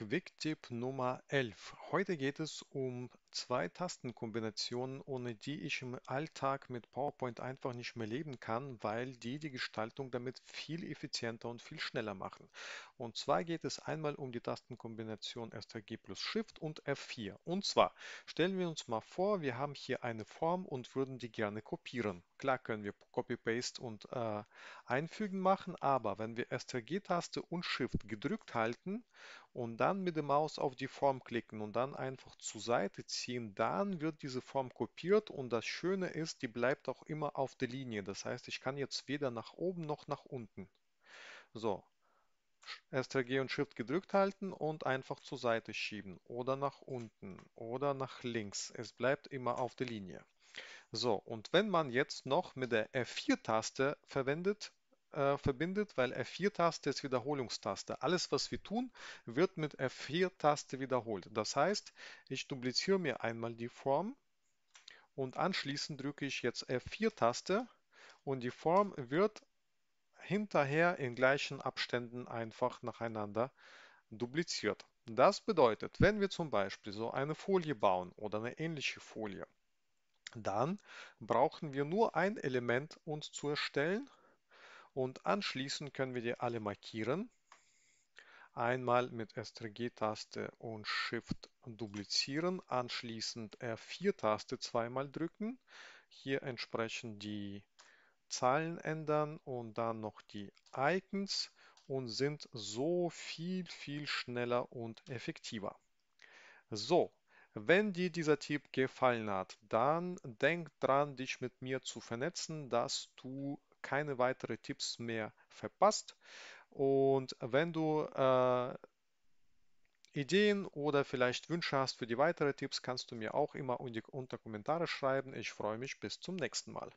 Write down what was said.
Quick-Tipp Nummer 11. Heute geht es um zwei Tastenkombinationen, ohne die ich im Alltag mit PowerPoint einfach nicht mehr leben kann, weil die die Gestaltung damit viel effizienter und viel schneller machen. Und zwar geht es einmal um die Tastenkombination STRG plus Shift und F4. Und zwar stellen wir uns mal vor, wir haben hier eine Form und würden die gerne kopieren. Klar können wir Copy-Paste und äh, Einfügen machen, aber wenn wir STRG-Taste und Shift gedrückt halten und dann mit der Maus auf die Form klicken und dann einfach zur Seite ziehen, dann wird diese Form kopiert und das Schöne ist, die bleibt auch immer auf der Linie. Das heißt, ich kann jetzt weder nach oben noch nach unten. So, STRG und Shift gedrückt halten und einfach zur Seite schieben oder nach unten oder nach links. Es bleibt immer auf der Linie. So, und wenn man jetzt noch mit der F4-Taste verwendet, äh, verbindet, weil F4-Taste ist Wiederholungstaste. Alles, was wir tun, wird mit F4-Taste wiederholt. Das heißt, ich dupliziere mir einmal die Form und anschließend drücke ich jetzt F4-Taste und die Form wird hinterher in gleichen Abständen einfach nacheinander dupliziert. Das bedeutet, wenn wir zum Beispiel so eine Folie bauen oder eine ähnliche Folie, dann brauchen wir nur ein Element uns zu erstellen und anschließend können wir die alle markieren. Einmal mit STRG-Taste und Shift duplizieren, anschließend F4-Taste zweimal drücken, hier entsprechend die Zahlen ändern und dann noch die Icons und sind so viel, viel schneller und effektiver. So, wenn dir dieser Tipp gefallen hat, dann denk dran, dich mit mir zu vernetzen, dass du keine weiteren Tipps mehr verpasst. Und wenn du äh, Ideen oder vielleicht Wünsche hast für die weiteren Tipps, kannst du mir auch immer unter Kommentare schreiben. Ich freue mich bis zum nächsten Mal.